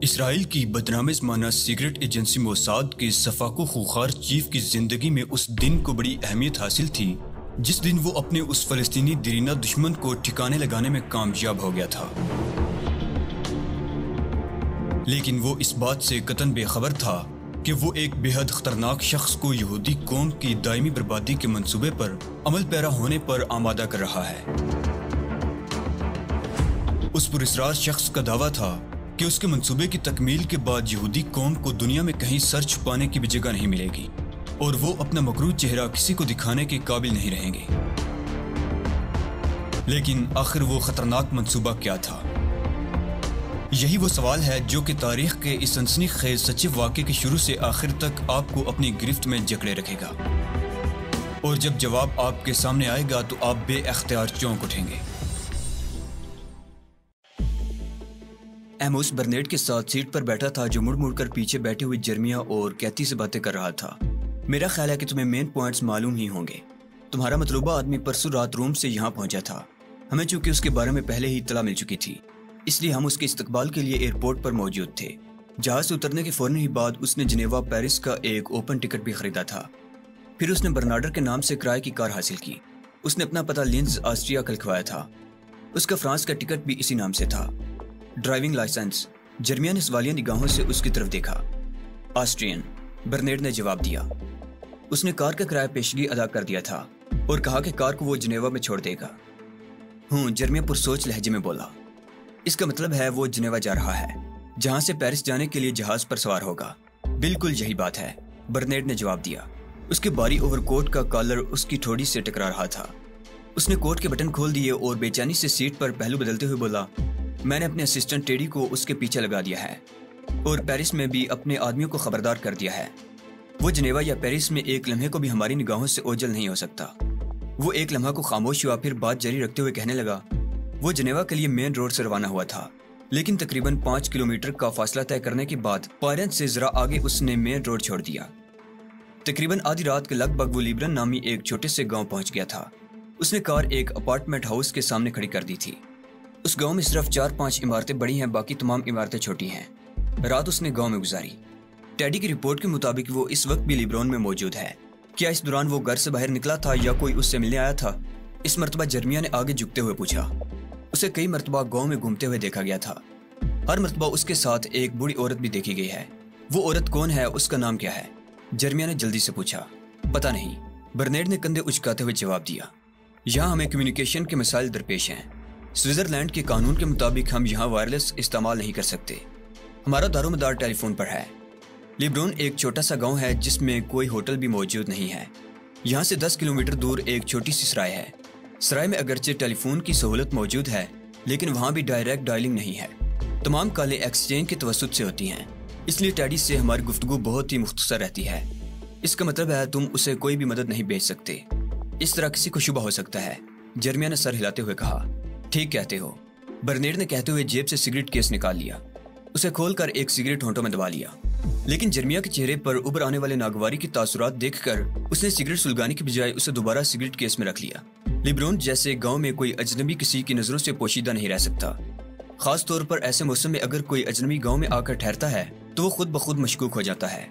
Israel की बदनाम माना सीक्रेट एजेंसी मोसाद के सफाको खुखार चीफ की ज़िंदगी में उस दिन को बड़ी अहमियत हासिल थी, जिस दिन वो अपने उस फलस्तीनी दरीना दुश्मन को ठिकाने लगाने में कामयाब हो गया था। लेकिन वो इस बात से कतन बेखबर था कि वो एक बेहद खतरनाक शख्स को यहूदी कौम की दायमी बर्बादी के मंसूबे पर अमल पैरा होने पर आमादा कर रहा है। उस पुरस्रार शख्स का दावा था कि उसके मंसूबे की तकमील के बाद यहूदी कौम को दुनिया में कहीं सर छुपाने की भी जगह नहीं मिलेगी, और वो अपना मकरूज चेहरा किसी को दिखाने के काबिल नहीं रहेंगे। लेकिन आखिर वो खतरनाक मंसूबा क्या था? यही वो सवाल है जो कि तारीख के इस सनसनी खेज सच्चे वाक्य के शुरू से आखिर तक आपको अपनी गिरफ्त में जकड़े रखेगा। और जब जवाब आपके सामने आएगा तो आप बे अख्तियार चौंक उठेंगे। एमोस बर्नेट के साथ सीट पर बैठा था जो मुड़ मुड़ कर पीछे बैठी हुई जर्मिया और कैथी से बातें कर रहा था। मेरा ख्याल है कि तुम्हें मेन पॉइंट्स मालूम ही होंगे। तुम्हारा मतलूबा आदमी परसों रात रोम से यहाँ पहुँचा था। हमें चूँकि उसके बारे में पहले ही इतला मिल चुकी थी, इसलिए हम उसके इस्तकबाल के लिए एयरपोर्ट पर मौजूद थे। जहाज़ से उतरने के फ़ौरन ही बाद उसने जिनेवा, पेरिस का एक ओपन टिकट भी खरीदा था। फिर उसने बर्नाडर के नाम से किराए की कार हासिल की। उसने अपना पता लिंज, ऑस्ट्रिया का लिखवाया था। उसका फ्रांस का टिकट भी इसी नाम से था। Driving licence. जर्मिया ने सवालिया निगाहों से उसकी तरफ़ देखा। ऑस्ट्रियन, बर्नेड ने जवाब दिया। उसने कार का किराया पेशगी अदा कर दिया था और कहा कि कार को वो जनेवा में छोड़ देगा। हूँ जर्मिया पुरसोच लहजे में बोला। इसका मतलब है वो जनेवा जा रहा है, जहाँ से पेरिस जाने के लिए जहाज़ पर सवार होगा। बिल्कुल यही बात है, बर्नेड ने जवाब दिया। उसके बारी ओवरकोट का कॉलर उसकी ठोड़ी से टकरा रहा था। उसने कोट के बटन खोल दिए और बेचैनी से सीट पर पहलू बदलते हुए बोला, मैंने अपने असिस्टेंट टेडी को उसके पीछे लगा दिया है और पेरिस में भी अपने आदमियों को खबरदार कर दिया है। वो जनेवा या पेरिस में एक लम्हे को भी हमारी निगाहों से ओझल नहीं हो सकता। वो एक लम्हा को खामोश हुआ, फिर बात जारी रखते हुए कहने लगा, वो जनेवा के लिए मेन रोड से रवाना हुआ था, लेकिन तकरीबन पाँच किलोमीटर का फासला तय करने के बाद पायरन से जरा आगे उसने मेन रोड छोड़ दिया। तकरीबन आधी रात के लगभग वो लिब्रन नामी एक छोटे से गाँव पहुँच गया था। उसने कार एक अपार्टमेंट हाउस के सामने खड़ी कर दी थी। उस गाँव में सिर्फ़ चार पाँच इमारतें बड़ी हैं, बाकी तमाम इमारतें छोटी हैं। रात उसने गाँव में गुजारी। टैडी की रिपोर्ट के मुताबिक वो इस वक्त भी लिब्रोन में मौजूद है। क्या इस दौरान वो घर से बाहर निकला था या कोई उससे मिलने आया था? इस मरतबा जर्मिया ने आगे झुकते हुए पूछा। उसे कई मरतबा गाँव में घूमते हुए देखा गया था। हर मरतबा उसके साथ एक बूढ़ी औरत भी देखी गई है। वो औरत कौन है, उसका नाम क्या है? जर्मिया ने जल्दी से पूछा। पता नहीं। बर्नेड ने कंधे उचकाते हुए जवाब दिया। यहाँ हमें कम्युनिकेशन के मिसाइल दरपेश हैं। स्विट्जरलैंड के कानून के मुताबिक हम यहाँ वायरलेस इस्तेमाल नहीं कर सकते। हमारा दारोमदार टेलीफोन पर है। लिब्रोन एक छोटा सा गाँव है जिसमें कोई होटल भी मौजूद नहीं है। यहाँ से 10 किलोमीटर दूर एक छोटी सी सराय है। सराय में अगरचे टेलीफोन की सहूलत मौजूद है, लेकिन वहाँ भी डायरेक्ट डायलिंग नहीं है। तमाम कालें एक्सचेंज के तवसत से होती हैं। इसलिए टैडी से हमारी गुफ्तु बहुत ही मुख्तसर रहती है। इसका मतलब है तुम उसे कोई भी मदद नहीं भेज सकते। इस तरह किसी को शुभ हो सकता है। जर्मिया ने सर हिलाते हुए कहा, ठीक कहते हो। बर्नेड ने कहते हुए जेब से सिगरेट केस निकाल लिया। उसे खोलकर एक सिगरेट होंठों में दबा लिया। लेकिन जर्मिया के चेहरे पर उभर आने वाले नागवारी की तासुरात देखकर उसने सिगरेट सुलगाने की बजाय उसे दोबारा सिगरेट केस में रख लिया। लिब्रोन जैसे गाँव में कोई अजनबी किसी की नज़रों से पोशीदा नहीं रह सकता। खास तौर पर ऐसे मौसम में अगर कोई अजनबी गाँव में आकर ठहरता है तो वो खुद ब खुद मशकूक हो जाता है।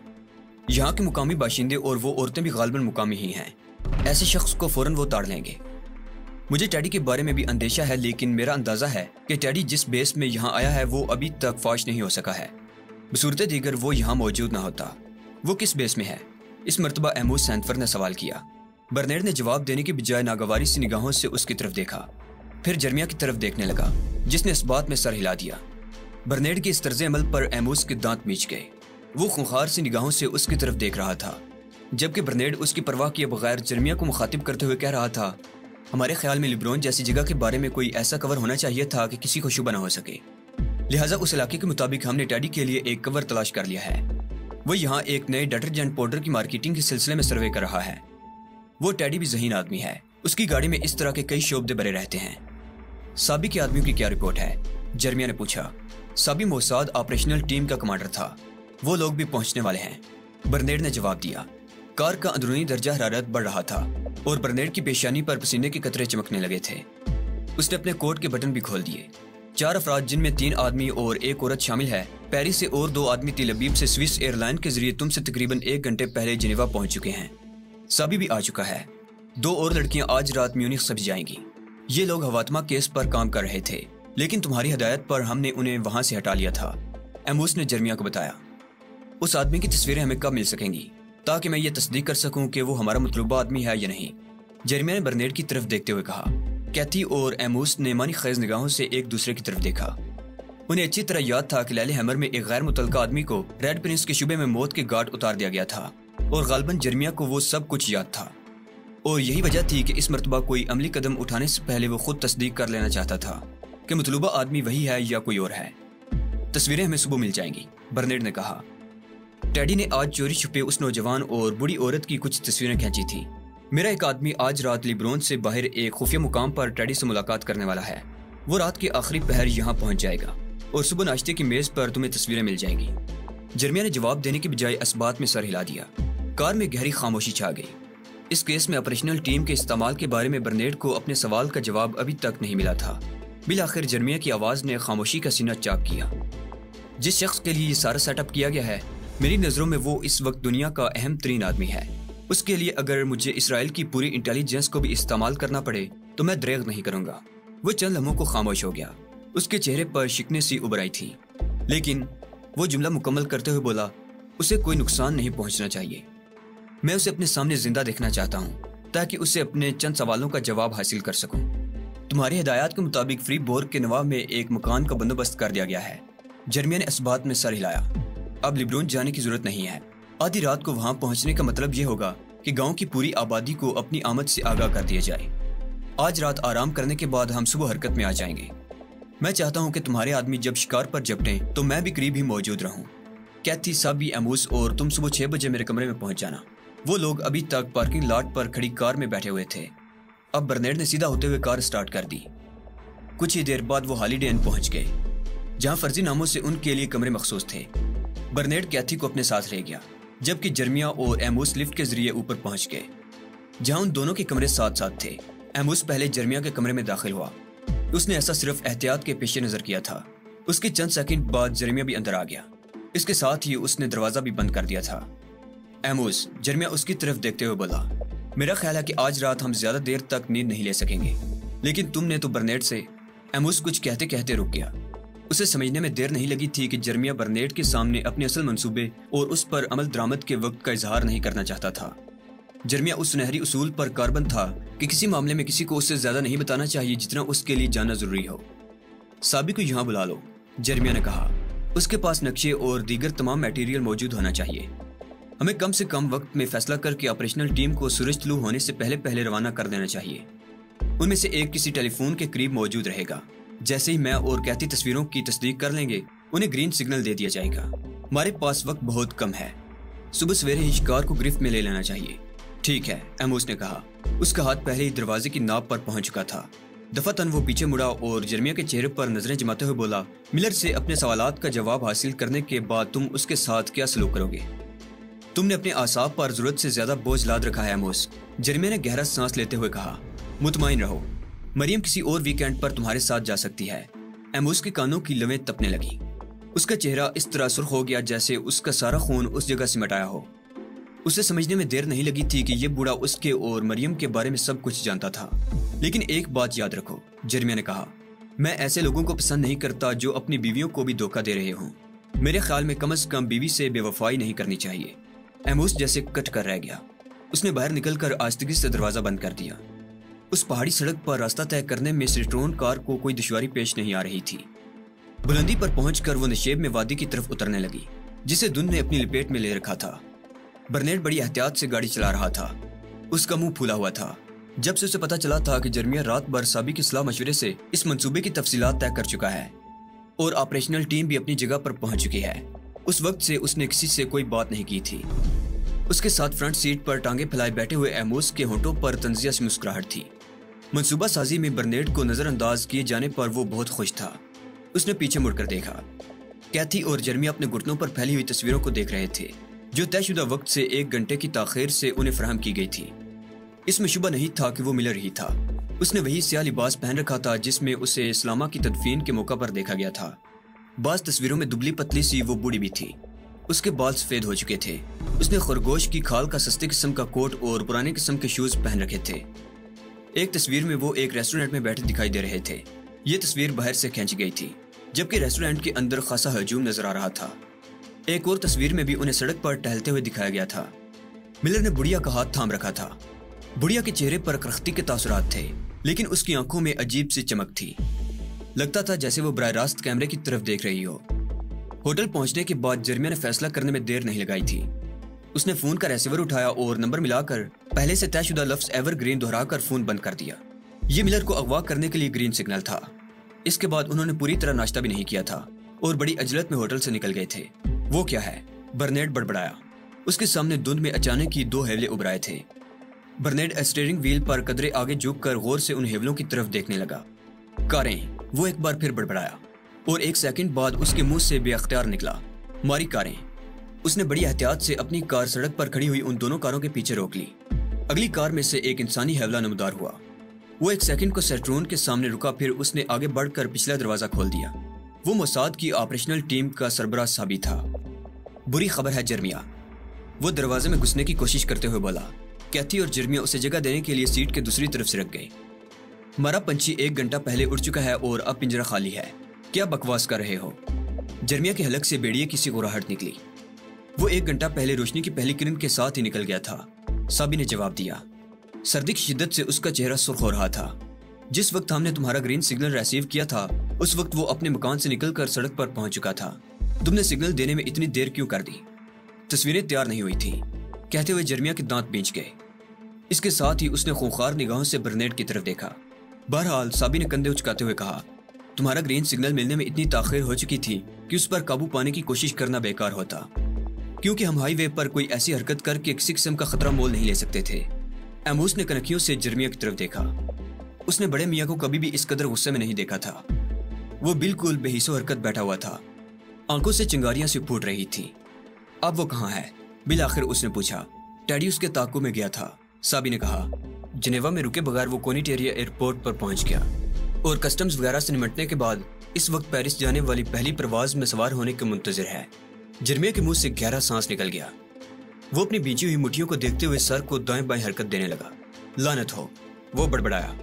यहाँ के मुकामी बाशिंदे और वो औरतें भी गालबन मुकामी ही हैं। ऐसे शख्स को फ़ौरन वो ताड़ लेंगे। मुझे टैडी के बारे में भी अंदेशा है, लेकिन मेरा अंदाज़ा है कि टैडी जिस बेस में यहाँ आया है, वो अभी तक फाश नहीं हो सका है। बसूरत दीगर वो यहाँ मौजूद ना होता। वो किस बेस में है? इस मरतबा एमोज सैंतफर ने सवाल किया। बर्नेड ने जवाब देने की बजाय नागवारी सी निगाहों से उसकी तरफ़ देखा। फिर जर्मिया की तरफ़ देखने लगा, जिसने इस बात में सर हिला दिया। बर्नेड के इस तर्ज अमल पर एमोज के दांत मीच गए। वो खुखार सी निगाहों से उसकी तरफ़ देख रहा था। जबकि बर्नेड उसकी परवाह किए बगैर जर्मिया को मुखातिब करते हुए कह रहा था, हमारे ख्याल में लिब्रोन जैसी जगह के बारे में कोई ऐसा कवर होना चाहिए था कि किसी को शुभ न हो सके। लिहाजा उस इलाके के मुताबिक हमने टैडी के लिए एक कवर तलाश कर लिया है। वो यहाँ एक नए डिटर्जेंट पाउडर की मार्केटिंग के सिलसिले में सर्वे कर रहा है। वो टैडी भी जहीन आदमी है। उसकी गाड़ी में इस तरह के कई शोबे भरे रहते हैं। साबी के आदमियों की क्या रिपोर्ट है? जर्मिया ने पूछा। साबी मोसाद ऑपरेशनल टीम का कमांडर था। वो लोग भी पहुँचने वाले हैं। बर्नेड ने जवाब दिया। कार का अंदरूनी दर्जा हरारत बढ़ रहा था और बर्नेड की पेशानी पर पसीने के कतरे चमकने लगे थे। उसने अपने कोट के बटन भी खोल दिए। चार अफराद, जिनमें तीन आदमी और एक औरत शामिल है, पेरिस से और दो आदमी तिलबीब से स्विस एयरलाइन के ज़रिए तुमसे तकरीबन एक घंटे पहले जिनेवा पहुँच चुके हैं। सभी भी आ चुका है। दो और लड़कियाँ आज रात म्यूनिक सभी जाएँगी। ये लोग हवात्मा केस पर काम कर रहे थे, लेकिन तुम्हारी हदायत पर हमने उन्हें वहाँ से हटा लिया था एमोस ने जर्मिया को बताया। उस आदमी की तस्वीरें हमें कब मिल सकेंगी? ताकि मैं ये तस्दीक कर सकूँ कि वो हमारा मतलूबा आदमी है या नहीं। जर्मिया ने बर्नेड की तरफ़ देखते हुए कहा, कैथी और एमूस ने मानी खैज निगाहों से एक दूसरे की तरफ़ देखा। उन्हें अच्छी तरह याद था कि लैले हैमर में एक गैर मुतल आदमी को रेड प्रिंस के शुबे में मौत के गार्ड उतार दिया गया था और गालबन जर्मिया को वो सब कुछ याद था। और यही वजह थी कि इस मरतबा कोई अमली कदम उठाने से पहले वो खुद तस्दीक कर लेना चाहता था कि मतलूबा आदमी वही है या कोई और है। तस्वीरें हमें सुबह मिल जाएँगी, बर्नेड ने कहा। टैडी ने आज चोरी छुपे उस नौजवान और बुरी औरत की कुछ तस्वीरें खींची थी। मेरा एक आदमी आज रात लिब्रोन से बाहर एक खुफिया मुकाम पर टैडी से मुलाकात करने वाला है। वो रात के आखिरी पहर यहाँ पहुँच जाएगा और सुबह नाश्ते की मेज पर तुम्हें तस्वीरें मिल जाएँगी। जर्मिया ने जवाब देने के बजाय इस बात में सर हिला दिया। कार में गहरी खामोशी छा गई। इस केस में ऑपरेशनल टीम के इस्तेमाल के बारे में बर्नेड को अपने सवाल का जवाब अभी तक नहीं मिला था। बिल आखिर जर्मिया की आवाज़ ने खामोशी का सीना चाक किया। जिस शख्स के लिए ये सारा सेटअप किया गया है मेरी नज़रों में वो इस वक्त दुनिया का अहम तरीन आदमी है। उसके लिए अगर मुझे इसराइल की पूरी इंटेलिजेंस को भी इस्तेमाल करना पड़े तो मैं दरेग नहीं करूँगा। वो चंद लम्हों को खामोश हो गया। उसके चेहरे पर शिकने सी उबर आई थी। लेकिन वो जुमला मुकम्मल करते हुए बोला, उसे कोई नुकसान नहीं पहुँचना चाहिए। मैं उसे अपने सामने ज़िंदा देखना चाहता हूँ, ताकि उसे अपने चंद सवालों का जवाब हासिल कर सकूँ। तुम्हारी हिदायत के मुताबिक फ्री बोर्ग के नवाब में एक मकान का बंदोबस्त कर दिया गया है। जर्मिया ने इस बात में सर हिलाया। अब लिब्रोन जाने की ज़रूरत नहीं है। आधी रात को वहाँ पहुँचने का मतलब ये होगा कि गाँव की पूरी आबादी को अपनी आमद से आगाह कर दिया जाए। आज रात आराम करने के बाद हम सुबह हरकत में आ जाएँगे। मैं चाहता हूँ कि तुम्हारे आदमी जब शिकार पर जपटे तो मैं भी करीब ही मौजूद रहूँ। कैथी, साबी, एमूस और तुम सुबह छह बजे मेरे कमरे में पहुँच जाना। वो लोग अभी तक पार्किंग लॉट पर खड़ी कार में बैठे हुए थे। अब बर्नेड ने सीधा होते हुए कार स्टार्ट कर दी। कुछ ही देर बाद वो हॉलीडे इन पहुँच गए, जहाँ फर्जी नामों से उनके लिए कमरे मखसूस थे। बर्नेड कैथी को अपने साथ ले गया, जबकि जर्मिया और एमोस लिफ्ट के ज़रिए ऊपर पहुँच गए, जहाँ उन दोनों के कमरे साथ साथ थे। एमोस पहले जर्मिया के कमरे में दाखिल हुआ। उसने ऐसा सिर्फ़ एहतियात के पेशे नज़र किया था। उसके चंद सेकंड बाद जर्मिया भी अंदर आ गया। इसके साथ ही उसने दरवाज़ा भी बंद कर दिया था। एमोस, जर्मिया उसकी तरफ़ देखते हुए बोला, मेरा ख्याल है कि आज रात हम ज़्यादा देर तक नींद नहीं ले सकेंगे। लेकिन तुमने तो बर्नेट से, एमोस कुछ कहते कहते रुक गया। उसे समझने में देर नहीं लगी थी कि जर्मिया बर्नेट के सामने अपने असल मंसूबे और उस पर अमल दरामद के वक्त का इजहार नहीं करना चाहता था। जर्मिया उस सुनहरी उसूल पर कार्बन था कि किसी मामले में किसी को उससे ज़्यादा नहीं बताना चाहिए जितना उसके लिए जानना ज़रूरी हो। साबी को यहाँ बुला लो, जर्मिया ने कहा। उसके पास नक्शे और दीगर तमाम मटेरियल मौजूद होना चाहिए। हमें कम से कम वक्त में फैसला करके ऑपरेशनल टीम को सूरज तलू होने से पहले पहले रवाना कर देना चाहिए। उनमें से एक किसी टेलीफोन के करीब मौजूद रहेगा। जैसे ही मैं और कहती तस्वीरों की तस्दीक कर लेंगे, उन्हें ग्रीन सिग्नल दे दिया जाएगा। हमारे पास वक्त बहुत कम है। सुबह सवेरे ही शिकार को गिरफ्त में ले लेना चाहिए। ठीक है एमोस ने कहा। उसका हाथ पहले ही दरवाजे की नाप पर पहुँच चुका था। दफातन वो पीछे मुड़ा और जर्मिया के चेहरे पर नज़रें जमाते हुए बोला, मिलर से अपने सवालात का जवाब हासिल करने के बाद तुम उसके साथ क्या सलूक करोगे? तुमने अपने आसाब पर ज़रूरत से ज़्यादा बोझ लाद रखा है एमोस जर्मिया ने गहरा सांस लेते हुए कहा मुतमिन रहो। मरियम किसी और वीकेंड पर तुम्हारे साथ जा सकती है। एमोस के कानों की लवें तपने लगी। उसका चेहरा इस तरह सुर्ख हो गया जैसे उसका सारा खून उस जगह से मटाया हो। उसे समझने में देर नहीं लगी थी कि ये बूढ़ा उसके और मरियम के बारे में सब कुछ जानता था। लेकिन एक बात याद रखो, जर्मिया ने कहा, मैं ऐसे लोगों को पसंद नहीं करता जो अपनी बीवियों को भी धोखा दे रहे हों। मेरे ख्याल में कम अज कम बीवी से बेवफाई नहीं करनी चाहिए। एमोस जैसे कट कर रह गया। उसने बाहर निकलकर आस्तगी से दरवाज़ा बंद कर दिया। उस पहाड़ी सड़क पर रास्ता तय करने में सिट्रोन कार को कोई दुश्वारी पेश नहीं आ रही थी। बुलंदी पर पहुंचकर वो निशेब में वादी की तरफ़ उतरने लगी, जिसे धुंध ने अपनी लिपेट में ले रखा था। बर्नेट बड़ी एहतियात से गाड़ी चला रहा था। उसका मुँह फूला हुआ था। जब से उसे पता चला था कि जर्मिया रात भर साबी की सलाह मशवरे से इस मंसूबे की तफसीलात तय कर चुका है, और ऑपरेशनल टीम भी अपनी जगह पर पहुँच चुकी है, उस वक्त से उसने किसी से कोई बात नहीं की थी। उसके साथ फ्रंट सीट पर टांगे फैलाए बैठे हुए एमोस के होठों पर तंजिया से मुस्कुराहट थी। मनसूबा साजी में बर्नेट को नजरअंदाज किए जाने पर वो बहुत खुश था। उसने पीछे मुड़कर देखा। कैथी और जर्मिया अपने घुटनों पर फैली हुई तस्वीरों को देख रहे थे, जो तयशुदा वक्त से एक घंटे की ताखिर से उन्हें फराहम की गई थी। इसमें शुबा नहीं था कि वो मिलर ही था। उसने वही सिया लिबास पहन रखा था, जिसमें उसे इस्लामा की तदफीन के मौका पर देखा गया था। बाज तस्वीरों में दुबली पतली सी वो बूढ़ी भी थी। उसके बाल सफ़ेद हो चुके थे। उसने खरगोश की खाल का सस्ते किस्म का कोट और पुराने किस्म के शूज़ पहन रखे थे। एक तस्वीर में वो एक रेस्टोरेंट में बैठे दिखाई दे रहे थे। ये तस्वीर बाहर से खींची गई थी, जबकि रेस्टोरेंट के अंदर खासा हजूम नज़र आ रहा था। एक और तस्वीर में भी उन्हें सड़क पर टहलते हुए दिखाया गया था। मिलर ने बुढ़िया का हाथ थाम रखा था। बुढ़िया के चेहरे पर करख्ती के तासुरात थे, लेकिन उसकी आँखों में अजीब सी चमक थी। लगता था जैसे वो बर रास्त कैमरे की तरफ़ देख रही हो। होटल पहुँचने के बाद जर्मिया ने फैसला करने में देर नहीं लगाई थी। उसने फ़ोन का रिसीवर उठाया और नंबर मिलाकर पहले से तयशुदा लफ्ज एवर ग्रीन दोहराकर फ़ोन बंद कर दिया। ये मिलर को अगवा करने के लिए ग्रीन सिग्नल था। इसके बाद उन्होंने पूरी तरह नाश्ता भी नहीं किया था और बड़ी अजलत में होटल से निकल गए थे। वो क्या है? बर्नेड बड़बड़ाया। उसके सामने धुंध में अचानक ही दो हेवले उभराए थे। बर्नेड स्टेयरिंग व्हील पर कदरे आगे झुककर गौर से उन हेवलों की तरफ़ देखने लगा। कारें, वो एक बार फिर बड़बड़ाया। और एक सेकंड बाद उसके मुँह से बेअख्तियार निकला। मारी कारें। उसने बड़ी एहतियात से अपनी कार सड़क पर खड़ी हुई उन दोनों कारों के पीछे रोक ली। अगली कार में से एक इंसानी हेवला नमदार हुआ। वो एक सेकंड को सेट्रोन के सामने रुका, फिर उसने आगे बढ़कर पिछला दरवाज़ा खोल दिया। वो मोसाद की ऑपरेशनल टीम का सरबरा साबित था। बुरी खबर है, जर्मिया। वो दरवाजे में घुसने की कोशिश करते हुए बोला। कैथी और जर्मिया उसे जगह देने के लिए सीट के दूसरी तरफ़ से रख गए। मरा पंछी एक घंटा पहले उड़ चुका है और अब पिंजरा खाली है। क्या बकवास कर रहे हो? जर्मिया के हलक से बेड़िए किसी गुराहट निकली। वो एक घंटा पहले रोशनी की पहली किरण के साथ ही निकल गया था। साबी ने जवाब दिया सर्दी की शिद्दत से उसका चेहरा सुर्ख हो रहा था। जिस वक्त हमने तुम्हारा ग्रीन सिग्नल रिसीव किया था, उस वक्त वो अपने मकान से निकलकर सड़क पर पहुँच चुका था। तुमने सिग्नल देने में इतनी देर क्यों कर दी? तस्वीरें तैयार नहीं हुई थी। कहते हुए जर्मिया के दांत बींच गए। इसके साथ ही उसने खूंखार निगाहों से बर्नेट की तरफ़ देखा। बहरहाल, साबी ने कंधे उचकाते हुए कहा तुम्हारा ग्रीन सिग्नल मिलने में इतनी ताखिर हो चुकी थी कि उस पर काबू पाने की कोशिश करना बेकार होता। क्योंकि हम हाईवे पर कोई ऐसी हरकत करके किसी किस्म का खतरा मोल नहीं ले सकते थे। एमोस ने कनखियों से जर्मिया की तरफ़ देखा। उसने बड़े मियाँ को कभी भी इस कदर गुस्से में नहीं देखा था। वो बिल्कुल बेहिसो हरकत बैठा हुआ था। आँखों से चिंगारियाँ से फूट रही थी। अब वो कहाँ है? बिल आखिर उसने पूछा। टैडी उसके ताकू में गया था। साबी ने कहा, जनेवा में रुके बगैर वो कोनीटेरिया एयरपोर्ट पर पहुँच गया। और कस्टम्स वगैरह से निमटने के बाद, इस वक्त पेरिस जाने वाली पहली प्रवाज में सवार होने के मुंतजर है। जर्मिया के मुँह से गहरा सांस निकल गया। वो अपनी बीची हुई मुठियों को देखते हुए सर को दाएँ बाएँ हरकत देने लगा। लानत हो, वो बड़बड़ाया।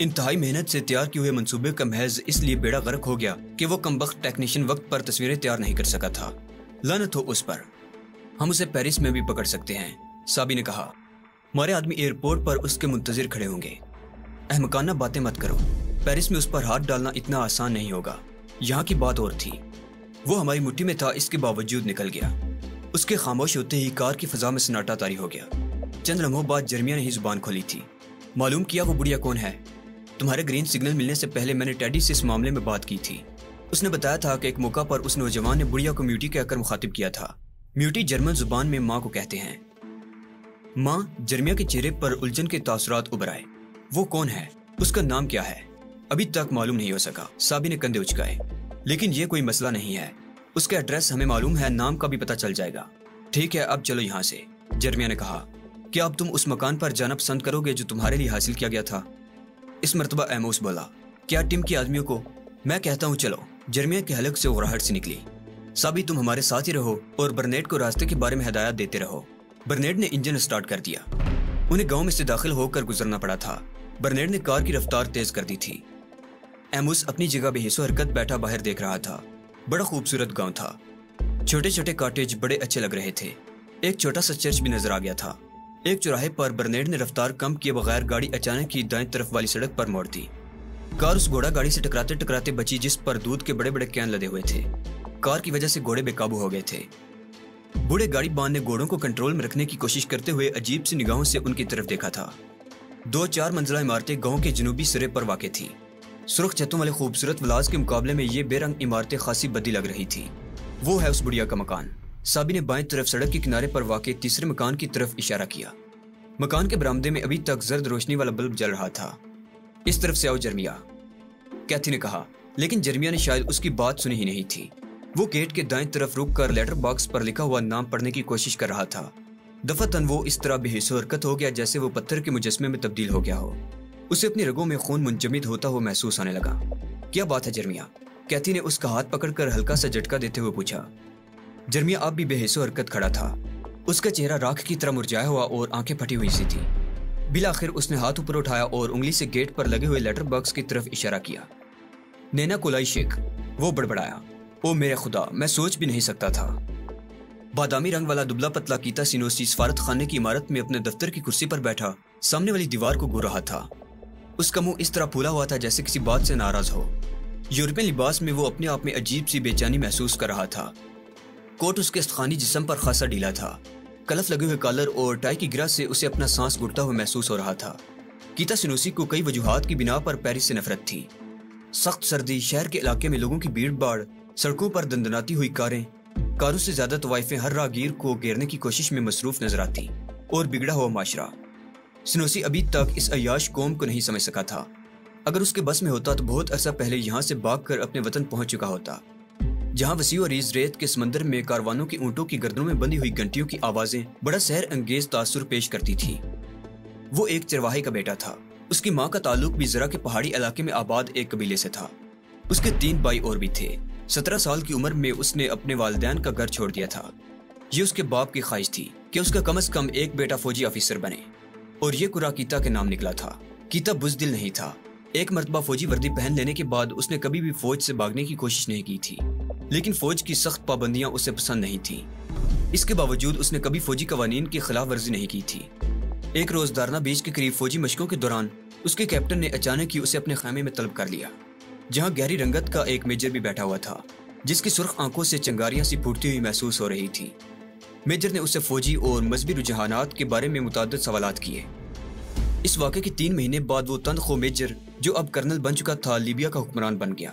इंतहाई मेहनत से तैयार किए हुए मंसूबे का महज इसलिए बेड़ा गर्क हो गया कि वो कम वक्त टेक्नीशियन वक्त पर तस्वीरें तैयार नहीं कर सका था। लानत हो उस पर। हम उसे पेरिस में भी पकड़ सकते हैं, साबी ने कहा। हमारे आदमी एयरपोर्ट पर उसके मुंतजर खड़े होंगे। अहमकाना बातें मत करो। पेरिस में उस पर हाथ डालना इतना आसान नहीं होगा। यहाँ की बात और थी। वो हमारी मुट्ठी में था, इसके बावजूद निकल गया। उसके खामोश होते ही कार की फजा में सन्नाटा तारी हो गया। चंद लम्हों बाद जर्मिया ने ही ज़ुबान खोली थी। मालूम किया वो बुढ़िया कौन है? तुम्हारे ग्रीन सिग्नल मिलने से पहले मैंने टैडी से इस मामले में बात की थी। उसने बताया था कि एक मौका पर उस नौजवान ने बुढ़िया को म्यूटी कहकर मुखातिब किया था। म्यूटी जर्मन ज़ुबान में माँ को कहते हैं। माँ, जर्मिया के चेहरे पर उलझन के तासुरात उभर आए। वो कौन है? उसका नाम क्या है? अभी तक मालूम नहीं हो सका। साबी ने कंधे उचकाए। लेकिन ये कोई मसला नहीं है। उसका एड्रेस हमें मालूम है, नाम का भी पता चल जाएगा। ठीक है, अब चलो यहाँ से। जर्मिया ने कहा, क्या अब तुम उस मकान पर जाना पसंद करोगे जो तुम्हारे लिए हासिल किया गया था? इस मरतबा एमोस बोला, क्या टीम के आदमियों को? मैं कहता हूँ, चलो। जर्मिया के हलक से उगराहट से निकली। साबी, तुम हमारे साथ ही रहो और बर्नेट को रास्ते के बारे में हदायत देते रहो। बर्नेट ने इंजन स्टार्ट कर दिया। उन्हें गाँव में से दाखिल होकर गुजरना पड़ा था। बर्नेट ने कार की रफ्तार तेज कर दी थी। एमोस अपनी जगह बेहिसो हरकत बैठा बाहर देख रहा था। बड़ा खूबसूरत गाँव था। छोटे छोटे कॉटेज बड़े अच्छे लग रहे थे। एक छोटा सा चर्च भी नज़र आ गया था। एक चौराहे पर बर्नेड ने रफ्तार कम किए बगैर गाड़ी अचानक ही दाएँ तरफ़ वाली सड़क पर मोड़ दी। कार उस घोड़ा गाड़ी से टकराते टकराते बची जिस पर दूध के बड़े बड़े कैन लदे हुए थे। कार की वजह से घोड़े बेकाबू हो गए थे। बूढ़े गाड़ी बाँध ने घोड़ों को कंट्रोल में रखने की कोशिश करते हुए अजीब सी निगाहों से उनकी तरफ़ देखा था। दो चार मंजिला इमारतें गाँव के जनूबी सिरे पर वाक़ थी। सुरख छतों वाले खूबसूरत वलाज के मुकाबले में ये बेरंग इमारतें खासी बदी लग रही थी। वो है उस बुढ़िया का मकान। साबी ने बाएँ तरफ़ सड़क के किनारे पर वाक़ तीसरे मकान की तरफ़ इशारा किया। मकान के बरामदे में अभी तक जर्द रोशनी वाला बल्ब जल रहा था। इस तरफ़ से आओ जर्मिया, कैथी ने कहा, लेकिन जर्मिया ने शायद उसकी बात सुनी ही नहीं थी। वो गेट के दाएँ तरफ़ रुक कर लेटर बॉक्स पर लिखा हुआ नाम पढ़ने की कोशिश कर रहा था। दफातन वो इस तरह बेहिसो हरकत हो गया जैसे वो पत्थर के मुजस्मे में तब्दील हो गया हो। उसे अपनी रगों में खून मुंजमिद होता हुआ महसूस आने लगा। क्या बात है, जर्मिया? कैथी ने उसका हाथ पकड़कर हल्का सा झटका देते हुए पूछा। जर्मिया अब भी बेहिसो हरकत खड़ा था। उसका चेहरा राख की तरह मुरझाया हुआ और आँखें फटी हुई सी थी। बिल आखिर उसने हाथ ऊपर उठाया और उंगली से गेट पर लगे हुए लेटर बॉक्स की तरफ़ इशारा किया। नैना कोलाई शेख, वो बड़बड़ाया। ओ मेरे खुदा, मैं सोच भी नहीं सकता था। बादामी रंग वाला दुबला पतला कीता सिनोसी सफारत खाने की इमारत में अपने दफ्तर की कुर्सी पर बैठा, सामने वाली दीवार को घूर रहा था। उसका मुँह इस तरह फूला हुआ था जैसे किसी बात से नाराज़ हो। यूरोपियन लिबास में वो अपने आप में अजीब सी बेचैनी महसूस कर रहा था। कोट उसके स्थानी जिसम पर खासा ढीला था। कलफ लगे हुए कॉलर और टाई की गिरा से उसे अपना सांस घुटता हुआ महसूस हो रहा था। कीता सिनोसी को कई वजूहत की बिना पर पेरिस से नफरत थी। सख्त सर्दी, शहर के इलाके में लोगों की भीड़ भाड़ सड़कों पर दंदनाती हुई कारें, कारों से ज़्यादा तवाइफें हर रागीर को घेरने की कोशिश में मसरूफ नज़र आती और बिगड़ा हुआ माशरा। सिनोसी अभी तक इस अयाश कौम को नहीं समझ सका था। अगर उसके बस में होता तो बहुत अरसा पहले यहाँ से भाग कर अपने वतन पहुँच चुका होता। जहाँ वसी और रेत के समंदर में कारवानों की ऊँटों की गर्दनों में बंधी हुई घंटियों की आवाज़ें बड़ा सहर अंगेज तासुर पेश करती थी। वो एक चरवाहे का बेटा था। उसकी माँ का ताल्लुक भी जरा के पहाड़ी इलाके में आबाद एक कबीले से था। उसके तीन भाई और भी थे। सत्रह साल की उम्र में उसने अपने वालदेन का घर छोड़ दिया था। ये उसके बाप की ख्वाहिश थी कि उसका कम अज कम एक बेटा फौजी ऑफिसर बने। और ये कुरा कीता के नाम निकला था। कीता बुजदिल नहीं था। एक मरतबा फौजी वर्दी पहन लेने के बाद उसने कभी भी फौज से भागने की कोशिश नहीं की थी। लेकिन फौज की सख्त पाबंदियाँ उसे पसंद नहीं थी। इसके बावजूद उसने कभी फौजी कवानीन की खिलाफ वर्जी नहीं की थी। एक रोज दारना बीच के करीब फौजी मशकों के दौरान उसके कैप्टन ने अचानक ही उसे अपने खेमे में तलब कर लिया, जहाँ गहरी रंगत का एक मेजर भी बैठा हुआ था, जिसकी सुर्ख आँखों से चंगारियाँ सी फूटती हुई महसूस हो रही थी। मेजर ने उसे फौजी और मजहबी रुझानात के बारे में मुतद सवाल किए। इस वाक़े के तीन महीने बाद वो तंद खो मेजर, जो अब कर्नल बन चुका था, लीबिया का हुक्मरान बन गया।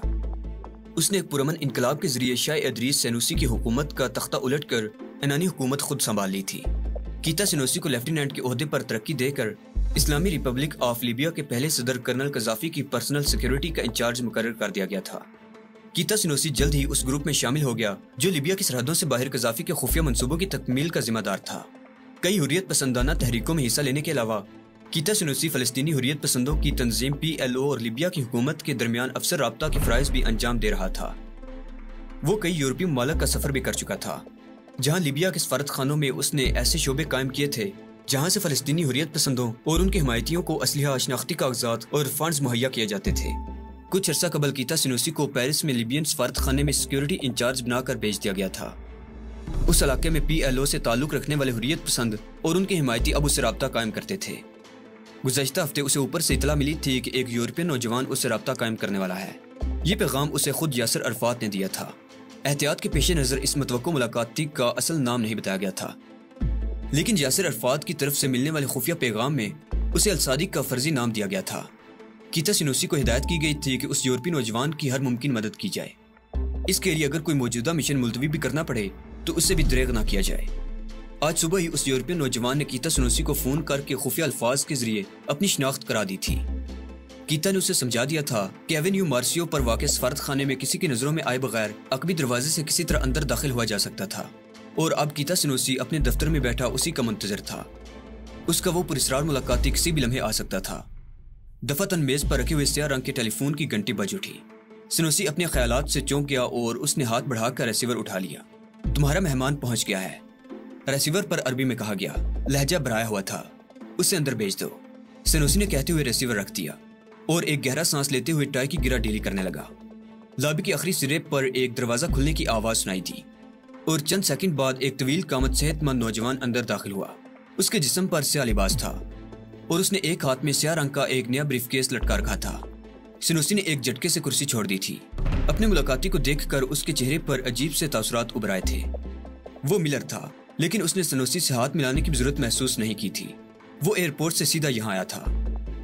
उसने एक पुरमन इनकलाब के ज़रिए शाह अदरीस सैनूसी की हुकूमत का तख्ता उलट कर एनानी हुकूमत खुद संभाल ली थी। कीता सैनूसी को लेफ्टिनेंट के अहदे पर तरक्की देकर इस्लामी रिपब्लिक ऑफ़ लीबिया के पहले सदर कर्नल कजाफी की पर्सनल सिक्योरिटी का इंचार्ज मुकर कर दिया गया था। कीता सिनोसी जल्द ही उस ग्रुप में शामिल हो गया, जो लीबिया की सरहदों से बाहर कजाफी के खुफिया मनसूबों की तकमील का जिम्मेदार था। कई हुरियत पसंदाना तहरीकों में हिस्सा लेने के अलावा कीता सिनोसी फलस्तीनी हुरियत पसंदों की तंजीम पी एल ओ और लिबिया की हुकूमत के दरमियान अफसर रबता के फ़राइज भी अंजाम दे रहा था। वो कई यूरोपीय ममालक का सफ़र भी कर चुका था, जहाँ लिबिया के सफारत खानों में उसने ऐसे शोबे कायम किए थे, जहाँ से फलस्तीनी हुरियत पसंदों और उनके हमायतियों को असलिया शनाख्ती कागजात और फंड मुहैया किए जाते थे। कुछ अर्सा कबल कीता सिनोसी को पेरिस में लिबियन सफारत खाने में सिक्योरिटी इंचार्ज बनाकर भेज दिया गया था। उस इलाके में पी एल ओ से ताल्लुक रखने वाले हुरियत पसंद और उनके हिमायती अब उससे रबता कायम करते थे। गुजशत हफ़्ते उसे ऊपर से इतला मिली थी कि एक यूरोपियन नौजवान उससे रबता कायम करने वाला है। ये पैगाम उसे खुद यासर अरफात ने दिया था। एहतियात के पेश नज़र इस मतवक़ मुलाकाती का असल नाम नहीं बताया गया था। लेकिन यासर अरफात की तरफ़ से मिलने वाले खुफिया पैगाम में उसे अलसादिक का फर्जी नाम दिया गया था। कीता सिनोसी को हिदायत की गई थी कि उस यूरोपीय नौजवान की हर मुमकिन मदद की जाए। इसके लिए अगर कोई मौजूदा मिशन मुलतवी भी करना पड़े तो उससे भी दरेग ना किया जाए। आज सुबह ही उस यूरोपीय नौजवान ने कीता सिनोसी को फ़ोन करके खुफिया अल्फाज के ज़रिए अपनी शिनाख्त करा दी थी। कीता ने उसे समझा दिया था कि एवेन्यू मार्सियो पर वाक़ सफारत खाने में किसी की नज़रों में आए बगैर अकबी दरवाजे से किसी तरह अंदर दाखिल हुआ जा सकता था। और अब कीता सिनोसी अपने दफ्तर में बैठा उसी का मंतजर था। उसका वो पुरस्कार मुलाकाती किसी भी लम्हे आ सकता था। दफातन मेज पर रखे हुए स्या रंग के टेलीफोन की घंटी बज उठी। सिनोसी अपने ख्याल से चौंक गया और उसने हाथ बढ़ाकर रिसीवर उठा लिया। तुम्हारा मेहमान पहुँच गया है। रिसीवर पर अरबी में कहा गया, लहजा भराया हुआ था। उसे अंदर भेज दो। सिनोसी ने कहते हुए रिसीवर रख दिया और एक गहरा सांस लेते हुए टाई की गिरा ढीली करने लगा। लॉबी के आखिरी सिरे पर एक दरवाज़ा खुलने की आवाज़ सुनाई दी और चंद सेकंड बाद एक तवील कामत सेहतमंद नौजवान अंदर दाखिल हुआ। उसके जिस्म पर स्या लिबास था। और उसने एक हाथ में स्या रंग का एक नया ब्रीफ केस लटका रखा था। सिनोसी ने एक झटके से कुर्सी छोड़ दी थी। अपने मुलाकाती को देखकर उसके चेहरे पर अजीब से तासुरात उभर आए थे। वो मिलर था, लेकिन उसने सनोसी से हाथ मिलाने की ज़रूरत महसूस नहीं की थी। वो एयरपोर्ट से सीधा यहाँ आया था।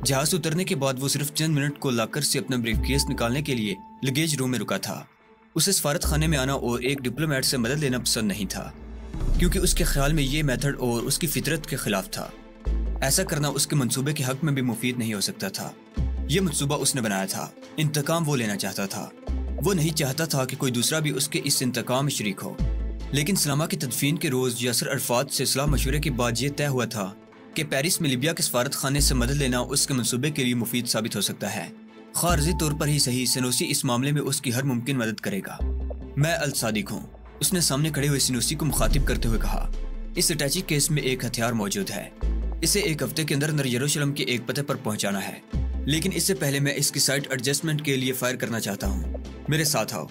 जहाज़ उतरने के बाद वो सिर्फ़ चंद मिनट को लाकर से अपना ब्रीफ केस निकालने के लिए लगेज रूम में रुका था। उसे सफारत खाने में आना और एक डिप्लोमेट से मदद लेना पसंद नहीं था, क्योंकि उसके ख्याल में ये मेथड और उसकी फितरत के खिलाफ था। ऐसा करना उसके मंसूबे के हक में भी मुफीद नहीं हो सकता था। ये मनसूबा उसने बनाया था। इंतकाम वो लेना चाहता था। वो नहीं चाहता था कि कोई दूसरा भी उसके इस इंतकाम में शरीक हो। लेकिन सलामा की तदफीन के रोज़ यासर अरफात से सलाह मशवरे के बाद ये तय हुआ था कि पेरिस में लिबिया के सफारत खाने से मदद लेना उसके मनसूबे के लिए मुफीद साबित हो सकता है। खारजी तौर पर ही सही, सनोसी इस मामले में उसकी हर मुमकिन मदद करेगा। मैं अल सादिक हूँ। उसने सामने खड़े हुए सिनोसी को मुखातिब करते हुए कहा, इस अटैची केस में एक हथियार मौजूद है। इसे एक हफ़्ते के अंदर अंदर यरूशलेम के एक पते पर पहुंचाना है। लेकिन इससे पहले मैं इसकी साइड एडजस्टमेंट के लिए फायर करना चाहता हूँ। मेरे साथ आओ।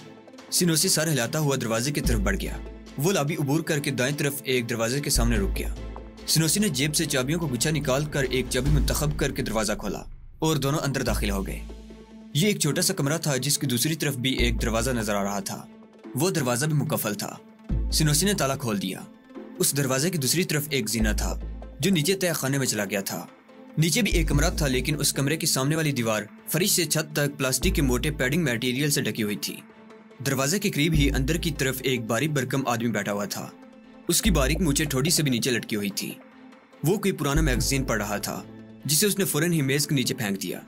सिनोसी सर हिलाता हुआ दरवाजे की तरफ़ बढ़ गया। वो लाबी उबूर करके दाएँ तरफ़ एक दरवाजे के सामने रुक गया। सिनोसी ने जेब से चाबियों को गुच्छा निकाल कर एक चाबी मुंतखब करके दरवाज़ा खोला और दोनों अंदर दाखिल हो गए। ये एक छोटा सा कमरा था जिसकी दूसरी तरफ़ भी एक दरवाज़ा नज़र आ रहा था। वो दरवाज़ा भी मुकफल था। सिनोसी ने ताला खोल दिया। उस दरवाजे की दूसरी तरफ़ एक जीना था। जो नीचे तय खाने में चला गया था। नीचे भी एक कमरा था, लेकिन उस कमरे की सामने वाली दीवार फरिश से छत तक प्लास्टिक के मोटे पैडिंग मटेरियल से ढकी हुई थी। दरवाजे के करीब ही अंदर की तरफ़ एक बारीक बरकम आदमी बैठा हुआ था। उसकी बारीक मुझे ठोड़ी से भी नीचे लटकी हुई थी। वो कोई पुराना मैगजीन पढ़ रहा था, जिसे उसने फ़ौरन ही मेज के नीचे फेंक दिया।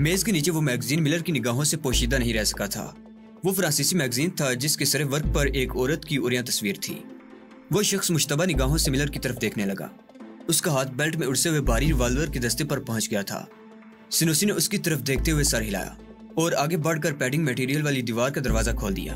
मेज के नीचे वो मैगजीन मिलर की निगाहों से पोशीदा नहीं रह सका था। वो फ्रांसीसी मैगजीन था, जिसके सर वर्क पर एक औरत की उरिया तस्वीर थी। वो शख्स मुशतबा निगाहों से मिलर की तरफ़ देखने लगा। उसका हाथ बेल्ट में उड़से हुए भारी रिवाल्वर के दस्ते पर पहुँच गया था। सिनोसी ने उसकी तरफ़ देखते हुए सर हिलाया और आगे बढ़कर पैडिंग मटेरियल वाली दीवार का दरवाज़ा खोल दिया।